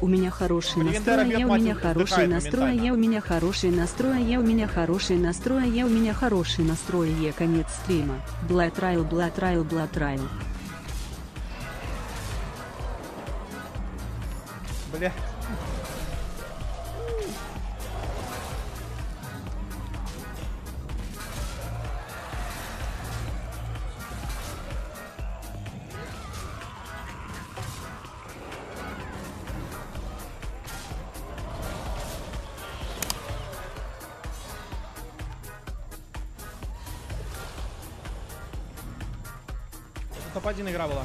У меня хороший настрой, я у меня хороший настрой, я у меня хороший настрой, я у меня хороший настрой, я у меня хороший настрой, я конец стрима. Блэт Райл, Блэт Райл, Блэт Райл. Бля. топ-1 игра была.